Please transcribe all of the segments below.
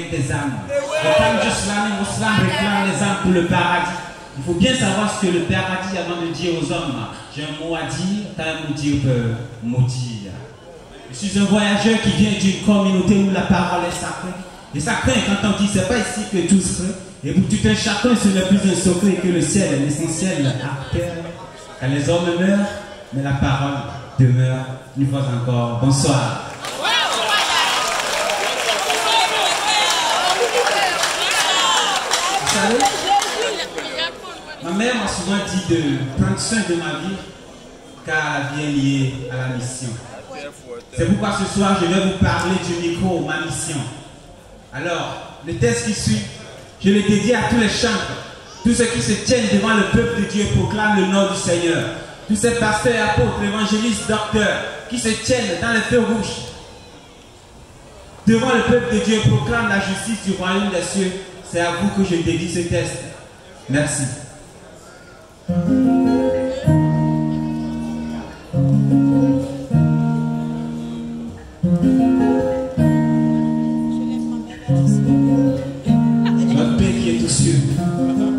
des âmes. Mousselam réclament les âmes pour le paradis, il faut bien savoir ce que le Père a dit avant de dire aux hommes. J'ai un mot à dire, t'as un mot dire peut maudire. Je suis un voyageur qui vient d'une communauté où la parole est sacrée. Et sacré, quand on dit, c'est pas ici que tout se fait. Et pour tout un chacun, ce n'est plus un secret que le ciel, l'essentiel, à terre. Quand les hommes meurent, mais la parole demeure une fois encore. Bonsoir. Vous savez, ma mère m'a souvent dit de prendre soin de ma vie car la vie est liée à la mission. C'est pourquoi ce soir je vais vous parler du micro, ma mission. Alors, le texte qui suit, je le dédie à tous les chantres, tous ceux qui se tiennent devant le peuple de Dieu et proclament le nom du Seigneur. Tous ces pasteurs, apôtres, évangélistes, docteurs, qui se tiennent dans les feux rouges devant le peuple de Dieu et proclament la justice du royaume des cieux. C'est à vous que je dédie ce texte. Merci.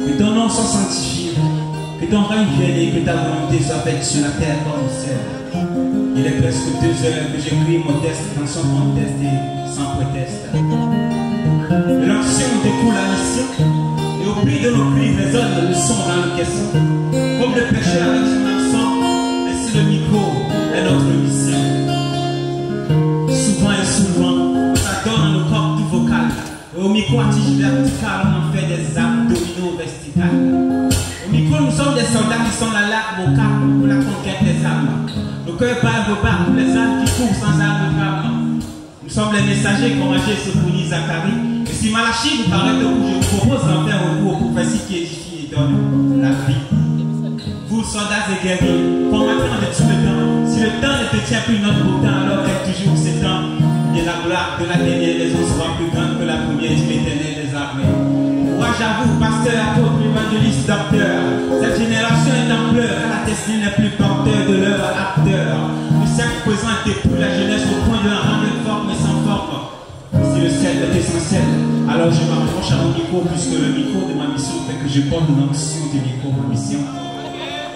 Que ton nom soit sanctifié, que ton règne vienne et que ta volonté soit faite sur la terre comme au ciel. Il est presque deux heures que j'écris modeste dans son conteste et sans prétexte. Dans le caisson. Comme le pécheur avec son accent, ainsi le micro est notre mission. Souvent et souvent, ça donne le corps du vocal. Et au micro tige vertical, on en fait des abdominaux vesticales. Au micro, nous sommes des soldats qui sont la laque vocale pour la conquête des âmes. Nos cœurs battent au pour les âmes qui courent sans armes de drame. Nous sommes les messagers courageux, ce fournit Zacharie. Et si Malachi vous paraît de vous, je vous propose d'en faire recours au prophétie qui édifie et donne la vie. Vous, soldats et guerriers, combattants de tout le temps, si le temps ne te tient plus notre temps, alors est toujours ce temps. Et la gloire de la dernière des eaux sera plus grande que la première du l'éternel des armées. Vous, pasteur, apôtre, évangéliste, docteur. Cette génération est en pleurs, la destinée n'est plus porteur de l'œuvre acteur. Le cercle présent est pour la jeunesse au point de la rendre forme mais sans forme. Si le ciel est essentiel, alors je m'approche à mon micro, puisque le micro de ma mission fait que je porte l'onction du micro de ma mission.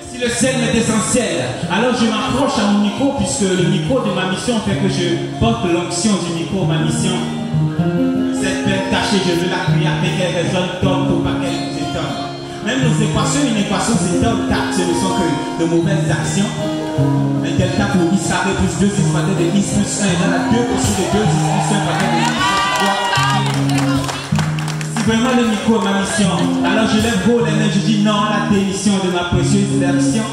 Si le ciel est essentiel, alors je m'approche à mon micro puisque le micro de ma mission fait que je porte l'onction du micro de ma mission. Cette plaie cachée, je veux la crier avec qu'elle résonne tonne pour pas qu'elle nous étonne. Même nos équations, une équation s'étonne car ce ne sont que de mauvaises actions. Un delta pour i savait plus 2 x de i plus 1 égale à 2 aussi de 2 x plus 1 de i si vraiment le micro est ma mission, alors je lève haut les mains, je dis non à la démission de ma précieuse version.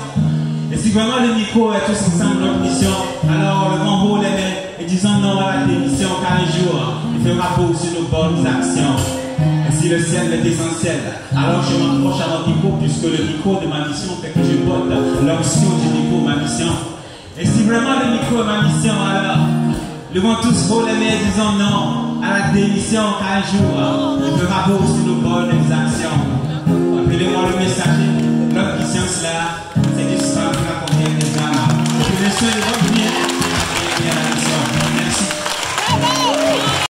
Et si vraiment le micro est tous ensemble notre mission, alors levons haut les mains et disons non à la démission, car un jour, il fera beau sur nos bonnes actions. Et si le ciel est essentiel, alors je m'approche à mon micro, puisque le micro de ma mission fait que je porte l'onction du micro ma mission. Et si vraiment le micro est ma mission, alors levons tous haut les mains et disons non à la démission, car un jour, il fera beau sur nos bonnes actions. Appelez-moi le messager, notre mission, là, c'est du pour la conquête des âmes.